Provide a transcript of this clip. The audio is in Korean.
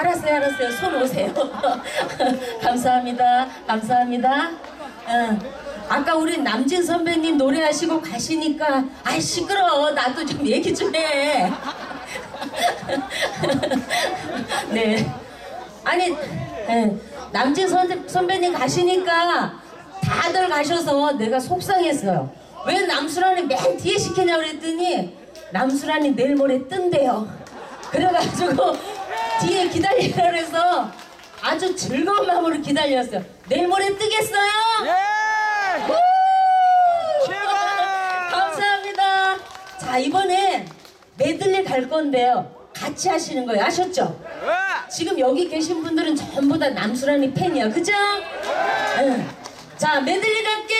알았어요, 알았어요. 손 오세요. 감사합니다. 감사합니다. 어, 아까 우리 남진 선배님 노래하시고 가시니까 아 시끄러. 나도 좀 얘기 좀 해. 네. 아니 예, 남진 선, 선배님 가시니까 다들 가셔서 내가 속상했어요. 왜 남수란이 맨 뒤에 시키냐 그랬더니 남수란이 내일 모레 뜬대요. 그래가지고 뒤에 기다리라 그래서 아주 즐거운 마음으로 기다렸어요. 내일 모레 뜨겠어요? 예! 우! 제발! 감사합니다. 자 이번에 메들리 갈 건데요. 같이 하시는 거예요. 아셨죠? 와! 지금 여기 계신 분들은 전부 다 남수란이 팬이야. 그죠? 응. 자, 메들리 갈게요.